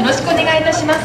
よろしくお願いいたします。